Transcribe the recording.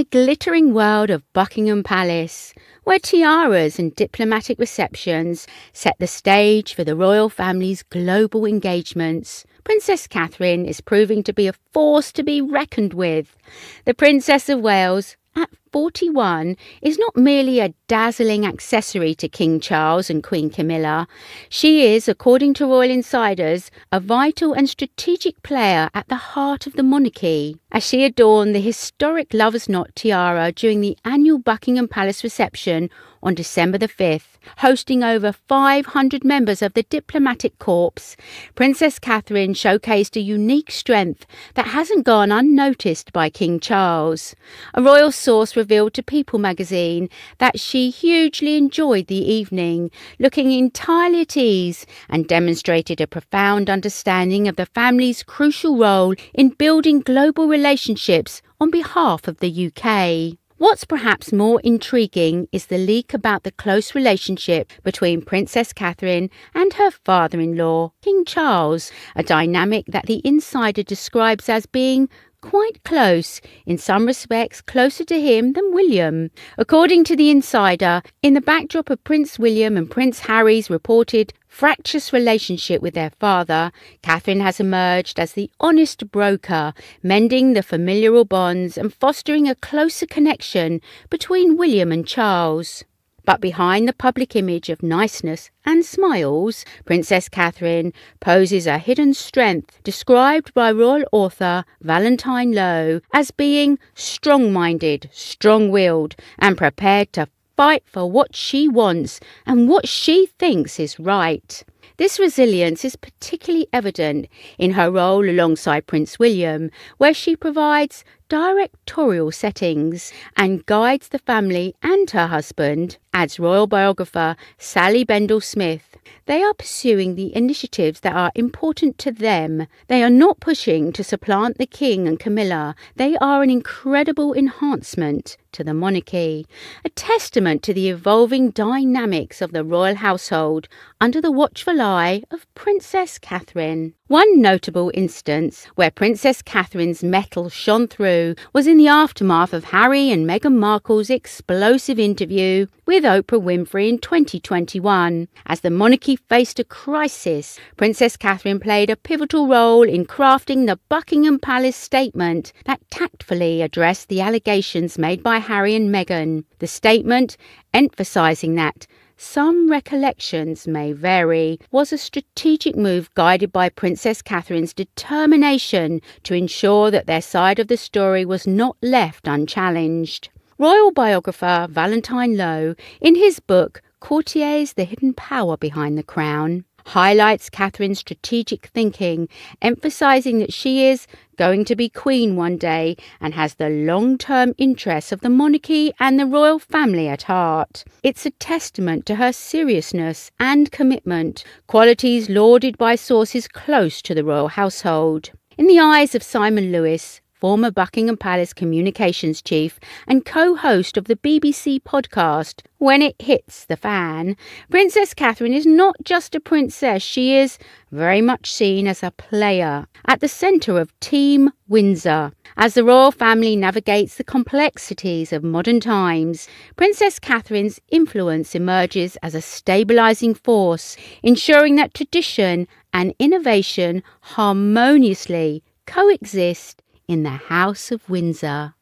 the glittering world of Buckingham Palace, where tiaras and diplomatic receptions set the stage for the royal family's global engagements, Princess Catherine is proving to be a force to be reckoned with. The Princess of Wales, at 41 is not merely a dazzling accessory to King Charles and Queen Camilla. She is, according to royal insiders, a vital and strategic player at the heart of the monarchy. As she adorned the historic Lover's Knot tiara during the annual Buckingham Palace reception on December the 5th, hosting over 500 members of the diplomatic corps, Princess Catherine showcased a unique strength that hasn't gone unnoticed by King Charles. A royal source revealed to People magazine that she hugely enjoyed the evening, looking entirely at ease, and demonstrated a profound understanding of the family's crucial role in building global relationships on behalf of the UK. What's perhaps more intriguing is the leak about the close relationship between Princess Catherine and her father in law, King Charles, a dynamic that the insider describes as being quite close, in some respects closer to him than William. According to the insider, in the backdrop of Prince William and Prince Harry's reported fractious relationship with their father, Catherine has emerged as the honest broker, mending the familial bonds and fostering a closer connection between William and Charles. But behind the public image of niceness and smiles, Princess Catherine poses a hidden strength described by royal author Valentine Low as being strong minded, strong willed, and prepared to fight for what she wants and what she thinks is right. This resilience is particularly evident in her role alongside Prince William, where she provides directorial settings and guides the family and her husband, adds royal biographer Sally Bedell Smith. They are pursuing the initiatives that are important to them. They are not pushing to supplant the king and Camilla. They are an incredible enhancement to the monarchy, a testament to the evolving dynamics of the royal household under the watchful eye of Princess Catherine. One notable instance where Princess Catherine's mettle shone through was in the aftermath of Harry and Meghan Markle's explosive interview with Oprah Winfrey in 2021. As the monarchy faced a crisis, Princess Catherine played a pivotal role in crafting the Buckingham Palace statement that tactfully addressed the allegations made by Harry and Meghan. The statement emphasising that some recollections may vary, was a strategic move guided by Princess Catherine's determination to ensure that their side of the story was not left unchallenged. Royal biographer Valentine Low, in his book Courtiers The Hidden Power Behind the Crown, highlights Catherine's strategic thinking, emphasizing that she is going to be queen one day and has the long term interests of the monarchy and the royal family at heart. It's a testament to her seriousness and commitment, qualities lauded by sources close to the royal household. In the eyes of Simon Lewis, former Buckingham Palace communications chief and co host of the BBC podcast, When It Hits the Fan, Princess Catherine is not just a princess, she is very much seen as a player at the centre of Team Windsor. As the royal family navigates the complexities of modern times, Princess Catherine's influence emerges as a stabilising force, ensuring that tradition and innovation harmoniously coexist in the House of Windsor.